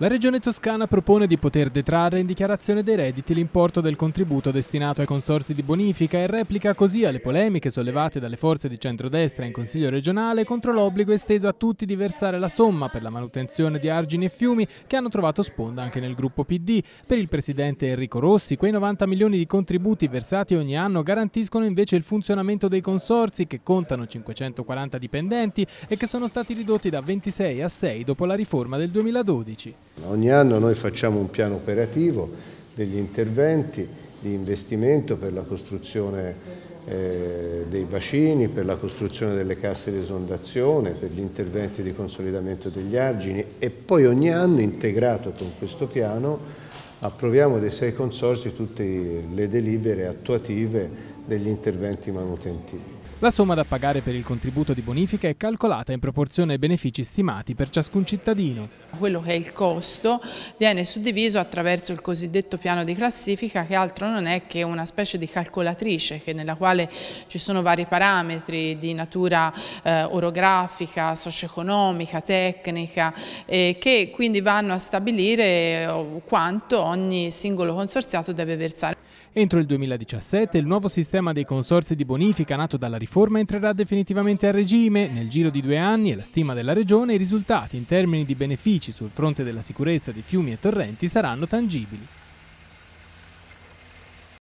La Regione Toscana propone di poter detrarre in dichiarazione dei redditi l'importo del contributo destinato ai consorsi di bonifica e replica così alle polemiche sollevate dalle forze di centrodestra in Consiglio regionale contro l'obbligo esteso a tutti di versare la somma per la manutenzione di argini e fiumi che hanno trovato sponda anche nel gruppo PD. Per il presidente Enrico Rossi, quei 90 milioni di contributi versati ogni anno garantiscono invece il funzionamento dei consorsi che contano 540 dipendenti e che sono stati ridotti da 26 a 6 dopo la riforma del 2012. Ogni anno noi facciamo un piano operativo degli interventi di investimento per la costruzione eh, dei bacini, per la costruzione delle casse di esondazione, per gli interventi di consolidamento degli argini e poi ogni anno integrato con questo piano approviamo dei sei consorsi tutte le delibere attuative degli interventi manutentivi. La somma da pagare per il contributo di bonifica è calcolata in proporzione ai benefici stimati per ciascun cittadino. Quello che è il costo viene suddiviso attraverso il cosiddetto piano di classifica che altro non è che una specie di calcolatrice nella quale ci sono vari parametri di natura eh, orografica, socio-economica, tecnica eh, che quindi vanno a stabilire eh, quanto ogni singolo consorziato deve versare. Entro il 2017 il nuovo sistema dei consorsi di bonifica nato dalla riforma entrerà definitivamente a regime. Nel giro di due anni, e la stima della Regione, i risultati in termini di benefici sul fronte della sicurezza di fiumi e torrenti saranno tangibili.